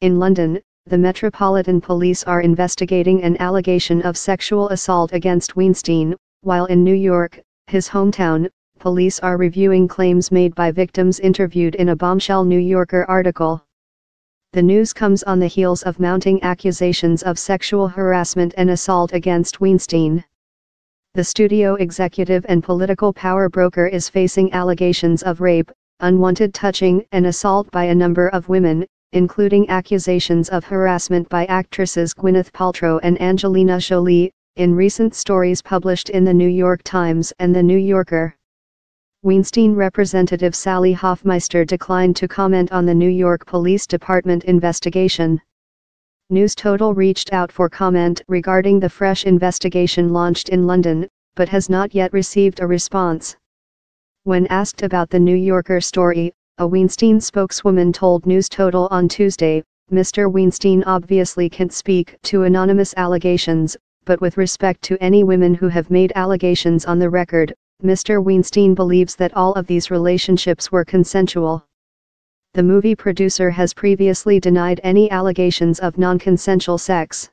In London, the Metropolitan Police are investigating an allegation of sexual assault against Weinstein, while in New York, his hometown, police are reviewing claims made by victims interviewed in a bombshell New Yorker article. The news comes on the heels of mounting accusations of sexual harassment and assault against Weinstein. The studio executive and political power broker is facing allegations of rape, unwanted touching and assault by a number of women, including accusations of harassment by actresses Gwyneth Paltrow and Angelina Jolie, in recent stories published in the New York Times and the New Yorker. Weinstein representative Sallie Hofmeister declined to comment on the New York Police Department investigation. News Total reached out for comment regarding the fresh investigation launched in London, but has not yet received a response. When asked about the New Yorker story, a Weinstein spokeswoman told News Total on Tuesday, Mr. Weinstein obviously can't speak to anonymous allegations, but with respect to any women who have made allegations on the record, Mr. Weinstein believes that all of these relationships were consensual. The movie producer has previously denied any allegations of non-consensual sex.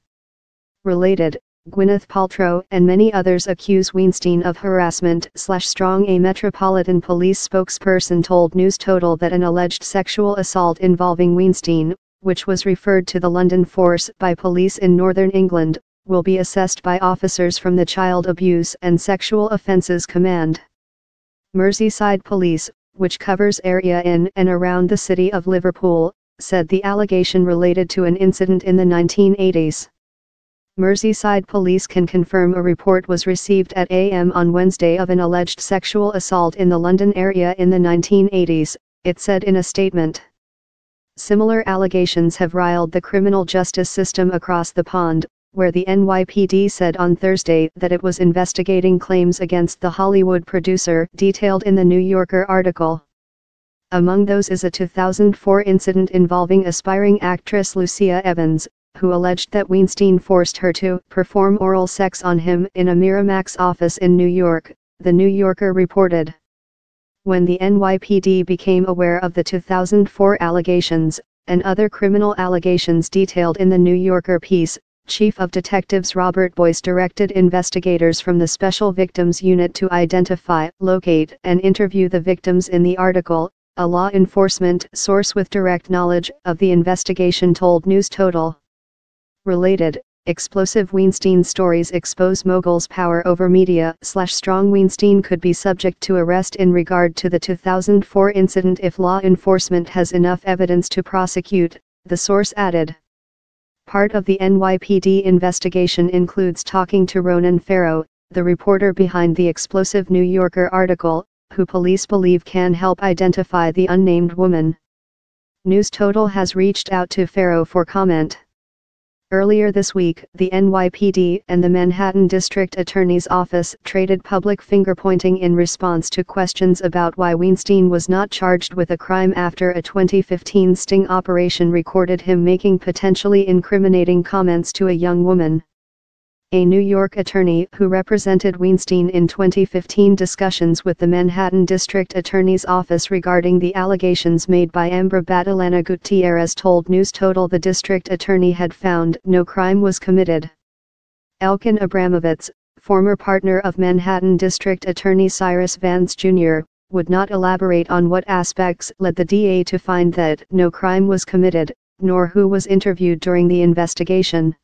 Related, Gwyneth Paltrow and many others accuse Weinstein of harassment slash strong a Metropolitan Police spokesperson told News Total that an alleged sexual assault involving Weinstein, which was referred to the London force by police in northern England, will be assessed by officers from the Child Abuse and Sexual Offences Command. Merseyside Police, which covers area in and around the city of Liverpool, said the allegation related to an incident in the 1980s. Merseyside police can confirm a report was received at AM on Wednesday of an alleged sexual assault in the London area in the 1980s, it said in a statement. Similar allegations have riled the criminal justice system across the pond, where the NYPD said on Thursday that it was investigating claims against the Hollywood producer detailed in the New Yorker article. Among those is a 2004 incident involving aspiring actress Lucia Evans, who alleged that Weinstein forced her to perform oral sex on him in a Miramax office in New York, the New Yorker reported. When the NYPD became aware of the 2004 allegations, and other criminal allegations detailed in the New Yorker piece, Chief of Detectives Robert Boyce directed investigators from the Special Victims Unit to identify, locate, and interview the victims in the article, a law enforcement source with direct knowledge of the investigation told News Total. Related, explosive Weinstein stories expose mogul's power over media slash strong Weinstein could be subject to arrest in regard to the 2004 incident if law enforcement has enough evidence to prosecute, the source added. Part of the NYPD investigation includes talking to Ronan Farrow, the reporter behind the explosive New Yorker article, who police believe can help identify the unnamed woman. News Total has reached out to Farrow for comment. Earlier this week, the NYPD and the Manhattan District Attorney's Office traded public finger-pointing in response to questions about why Weinstein was not charged with a crime after a 2015 sting operation recorded him making potentially incriminating comments to a young woman. A New York attorney who represented Weinstein in 2015 discussions with the Manhattan District Attorney's Office regarding the allegations made by Ambra Battilana Gutierrez told News Total the district attorney had found no crime was committed. Elkan Abramowitz, former partner of Manhattan District Attorney Cyrus Vance Jr., would not elaborate on what aspects led the DA to find that no crime was committed, nor who was interviewed during the investigation.